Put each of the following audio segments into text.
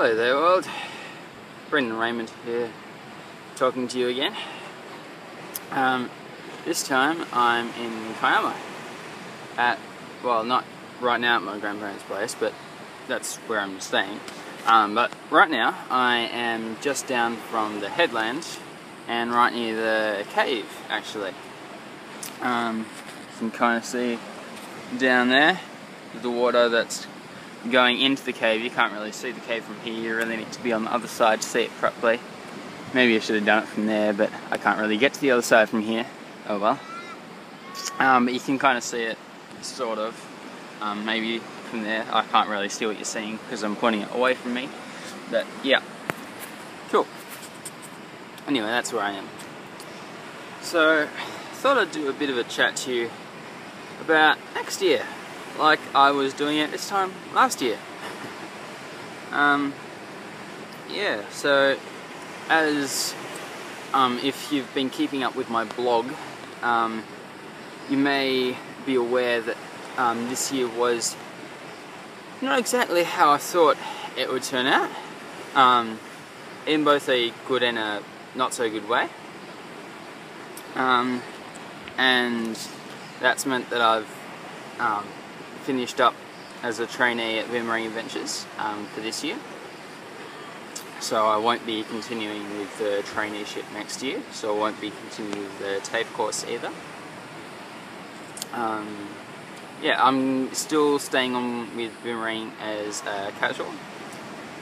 Hello there world, Brendan Raymond here, talking to you again. Um, this time I'm in Kiama at, well not right now at my grandparents' place, but that's where I'm staying. Um, but right now I am just down from the headland and right near the cave actually. Um, you can kind of see down there the water that's going into the cave. You can't really see the cave from here. You really need to be on the other side to see it properly. Maybe I should have done it from there, but I can't really get to the other side from here. Oh well. Um, but you can kind of see it, sort of. Um, maybe from there. I can't really see what you're seeing because I'm pointing it away from me. But yeah. Cool. Anyway, that's where I am. So, thought I'd do a bit of a chat to you about next year like I was doing it this time last year. um, yeah, so as um, if you've been keeping up with my blog, um, you may be aware that um, this year was not exactly how I thought it would turn out, um, in both a good and a not so good way. Um, and that's meant that I've um, finished up as a trainee at Boomerang Adventures um, for this year. So I won't be continuing with the traineeship next year, so I won't be continuing the TAFE course either. Um, yeah, I'm still staying on with Boomerang as a casual,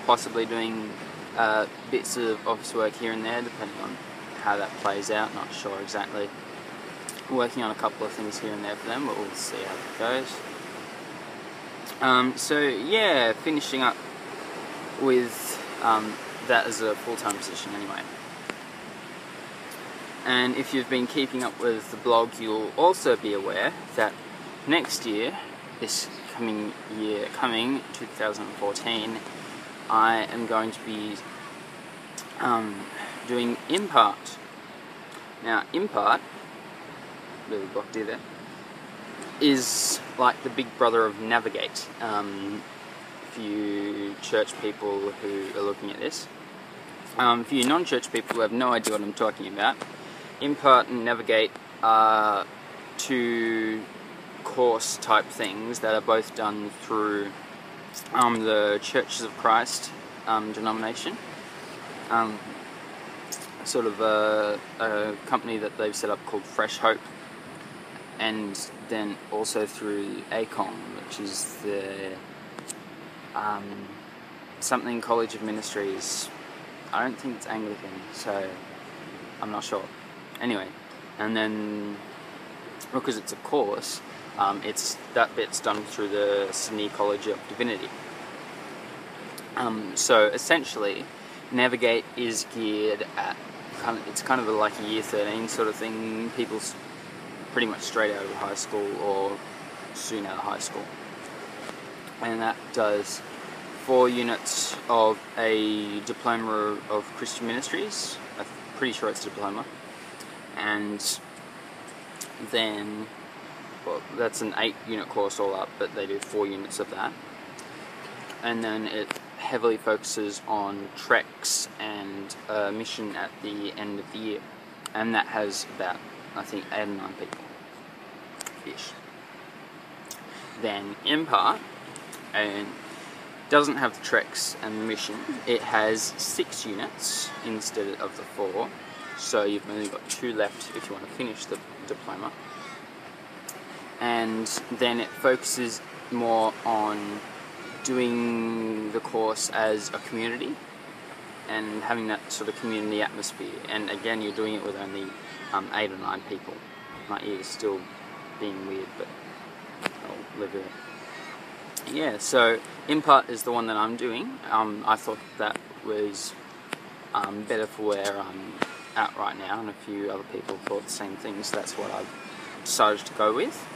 possibly doing uh, bits of office work here and there, depending on how that plays out, not sure exactly. Working on a couple of things here and there for them, but we'll see how it goes. Um, so yeah, finishing up with um, that as a full-time position anyway. And if you've been keeping up with the blog, you'll also be aware that next year, this coming year, coming 2014, I am going to be um, doing Impart. Now, Impart, really blocked there is like the big brother of Navigate. Um, for you church people who are looking at this. Um, for you non-church people who have no idea what I'm talking about, Impart and Navigate are two course type things that are both done through um, the Churches of Christ um, denomination. Um, sort of a, a company that they've set up called Fresh Hope and then also through ACOM, which is the um, something College of Ministries. I don't think it's Anglican, so I'm not sure. Anyway, and then because it's a course, um, it's that bit's done through the Sydney College of Divinity. Um, so essentially, Navigate is geared at kind of, it's kind of like a year 13 sort of thing. People pretty much straight out of high school or soon out of high school. And that does four units of a diploma of Christian ministries. I'm pretty sure it's a diploma. And then, well, that's an eight unit course all up, but they do four units of that. And then it heavily focuses on treks and a mission at the end of the year. And that has about, I think, eight or nine people fish. Then Impart and doesn't have the treks and the mission. It has six units instead of the four, so you've only got two left if you want to finish the diploma. And then it focuses more on doing the course as a community and having that sort of community atmosphere. And again, you're doing it with only um, eight or nine people. My ears still being weird, but I'll live with it. Yeah, so Impart is the one that I'm doing. Um, I thought that was um, better for where I'm at right now, and a few other people thought the same thing, so that's what I've decided to go with.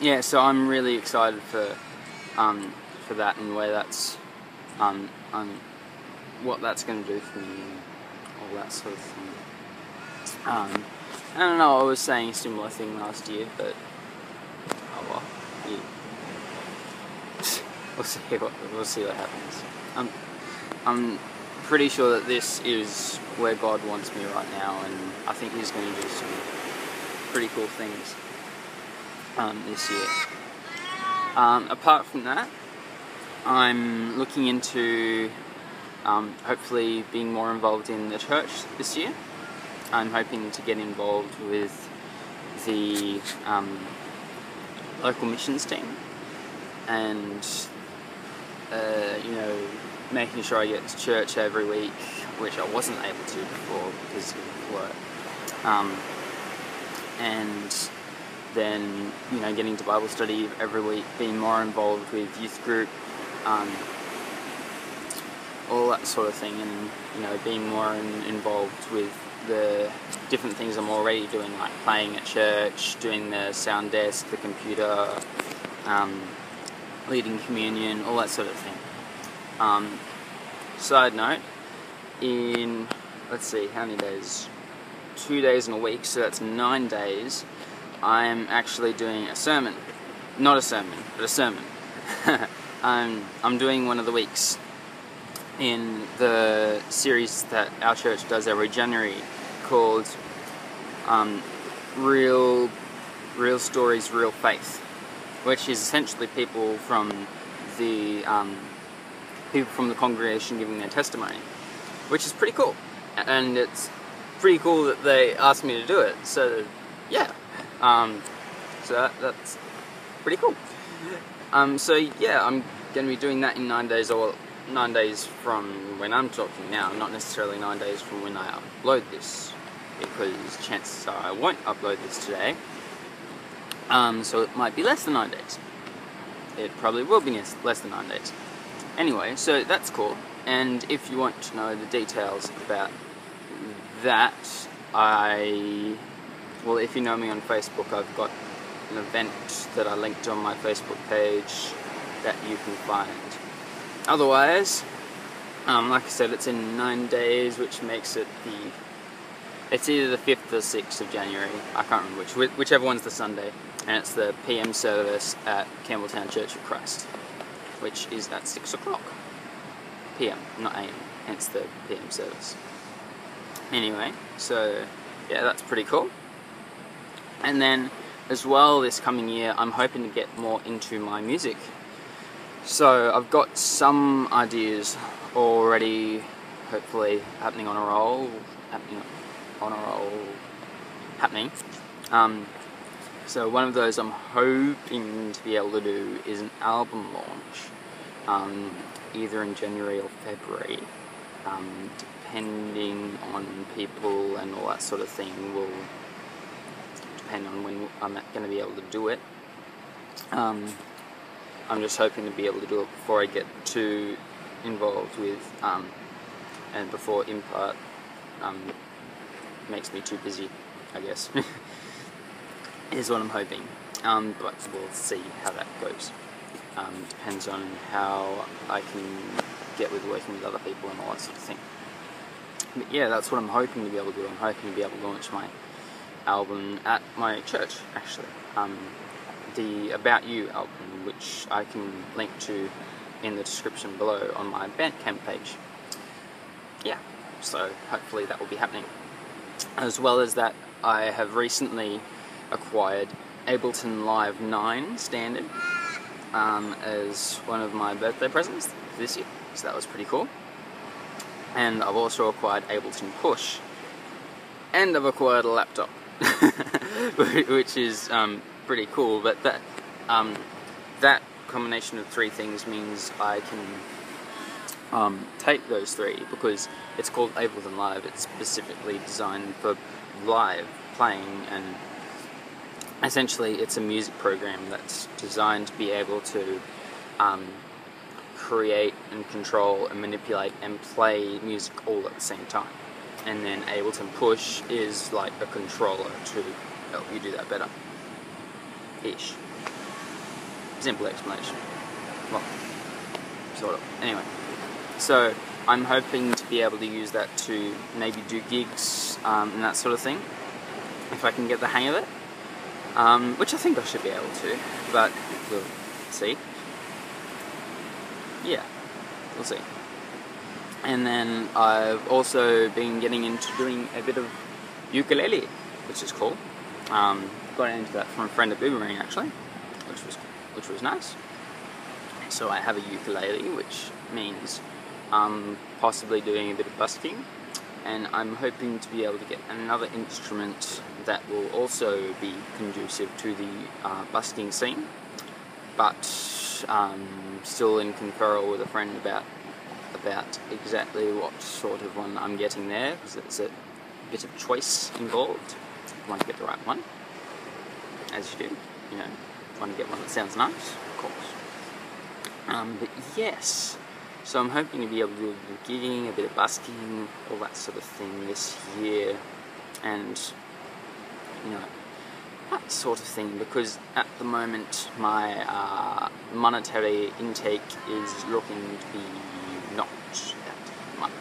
Yeah, so I'm really excited for um, for that and where that's um, um, what that's going to do for me and all that sort of thing. Um, I don't know, I was saying a similar thing last year, but oh well, yeah. we'll see what we'll see what happens. Um, I'm pretty sure that this is where God wants me right now, and I think He's going to do some pretty cool things um, this year. Um, apart from that, I'm looking into um, hopefully being more involved in the church this year. I'm hoping to get involved with the um, local missions team and uh, you know making sure I get to church every week, which I wasn't able to before because of work. Um, and then you know getting to Bible study every week, being more involved with youth group, um, all that sort of thing, and you know being more in, involved with the different things I'm already doing, like playing at church, doing the sound desk, the computer, um, leading communion, all that sort of thing. Um, side note, in let's see, how many days? Two days in a week, so that's nine days. I am actually doing a sermon, not a sermon, but a sermon. I'm I'm doing one of the weeks in the series that our church does every January called um, "Real Real Stories, Real Faith," which is essentially people from the um, people from the congregation giving their testimony, which is pretty cool. And it's pretty cool that they asked me to do it. So, yeah. Um, so that, that's pretty cool. Um, so yeah, I'm going to be doing that in nine days, or nine days from when I'm talking now, not necessarily nine days from when I upload this, because chances are I won't upload this today. Um, so it might be less than nine days. It probably will be less than nine days. Anyway, so that's cool. And if you want to know the details about that, I. Well, if you know me on Facebook, I've got an event that I linked on my Facebook page that you can find. Otherwise, um, like I said, it's in nine days, which makes it the. It's either the 5th or 6th of January. I can't remember which, whichever one's the Sunday. And it's the PM service at Campbelltown Church of Christ which is at 6 o'clock p.m., not a.m., hence the p.m. service. Anyway, so yeah, that's pretty cool. And then as well, this coming year, I'm hoping to get more into my music. So I've got some ideas already, hopefully happening on a roll, happening on a roll, happening. Um, so one of those I'm hoping to be able to do is an album launch, um, either in January or February, um, depending on people and all that sort of thing. Will depend on when I'm going to be able to do it. Um, I'm just hoping to be able to do it before I get too involved with, um, and before Impart um, makes me too busy, I guess. is what I'm hoping. Um, but we'll see how that goes. Um, depends on how I can get with working with other people and all that sort of thing. But yeah, that's what I'm hoping to be able to do. I'm hoping to be able to launch my album at my church, actually. Um, the About You album, which I can link to in the description below on my Bandcamp page. Yeah, so hopefully that will be happening. As well as that, I have recently acquired Ableton Live 9 standard um, as one of my birthday presents this year, so that was pretty cool. And I've also acquired Ableton Push, and I've acquired a laptop, which is um, pretty cool. But that um, that combination of three things means I can um, take those three because it's called Ableton Live. It's specifically designed for live playing and essentially it's a music program that's designed to be able to um, create and control and manipulate and play music all at the same time. And then Ableton Push is like a controller to help you do that better. Ish. Simple explanation. Well, sort of. Anyway, so I'm hoping to be able to use that to maybe do gigs um, and that sort of thing. If I can get the hang of it um, which I think I should be able to, but we'll see. Yeah, we'll see. And then I've also been getting into doing a bit of ukulele, which is cool. Um, got into that from a friend at Boomerang actually, which was which was nice. So I have a ukulele, which means I'm possibly doing a bit of busking, and I'm hoping to be able to get another instrument that will also be conducive to the uh, busking scene, but um, still in conferral with a friend about about exactly what sort of one I'm getting there, because there's a bit of choice involved. You want to get the right one, as you do, you know, want to get one that sounds nice, of course. Um, but yes, so I'm hoping to be able to do a bit of gigging, a bit of busking, all that sort of thing this year, and you know, that sort of thing, because at the moment my uh, monetary intake is looking to be not that much.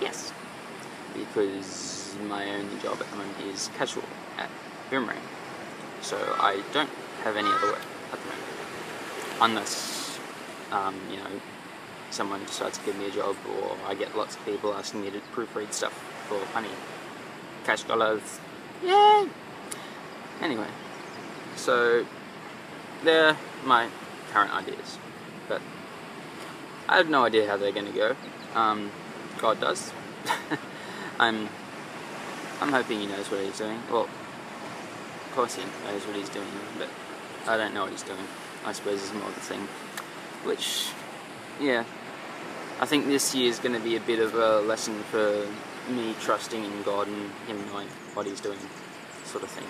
Yes, because my only job at the moment is casual at Boomerang, so I don't have any other work at the moment, unless um, you know someone decides to give me a job, or I get lots of people asking me to proofread stuff for money, cash dollars. Yeah. Anyway, so they're my current ideas, but I have no idea how they're going to go. Um, God does. I'm I'm hoping he knows what he's doing. Well, of course he knows what he's doing, but I don't know what he's doing. I suppose is more the thing. Which, yeah, I think this year is going to be a bit of a lesson for me trusting in God and Him knowing what He's doing, sort of thing.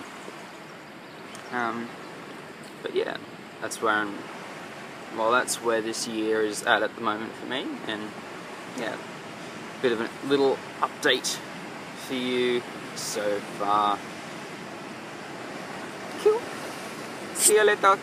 Um, but yeah, that's where I'm. Well, that's where this year is at at the moment for me, and yeah, a bit of a little update for you so far. Cool. See you later.